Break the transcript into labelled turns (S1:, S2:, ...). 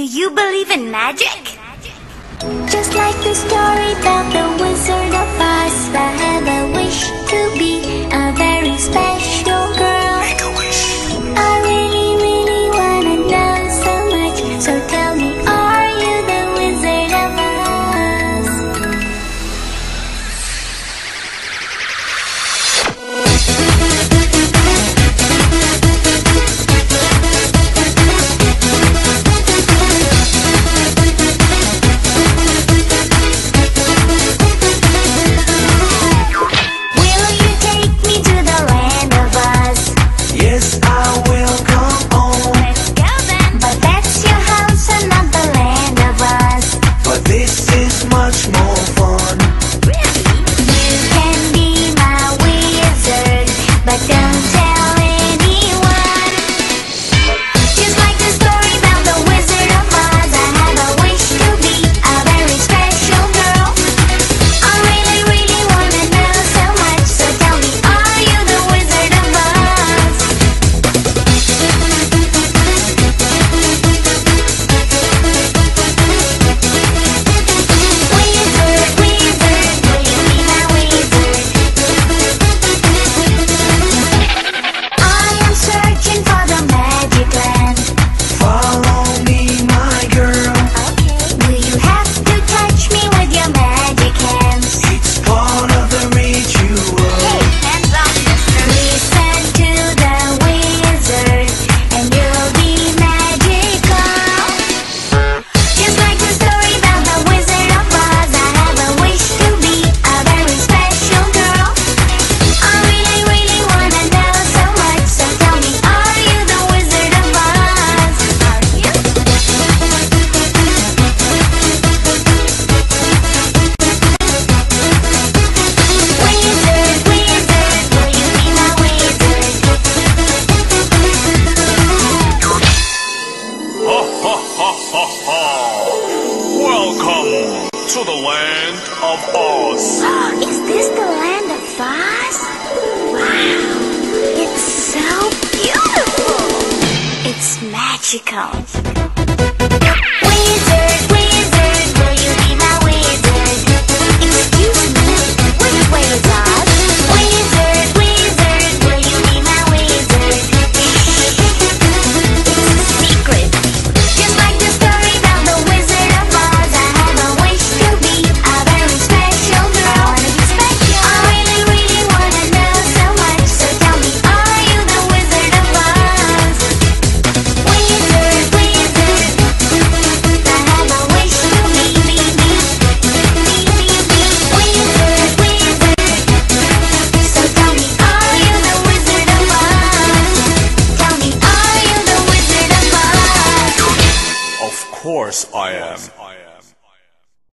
S1: Do you believe in magic?
S2: Just like the story about the to the land of Oz.
S3: Is
S2: this the land of Oz? Wow, it's so beautiful.
S1: It's magical.
S4: course I am.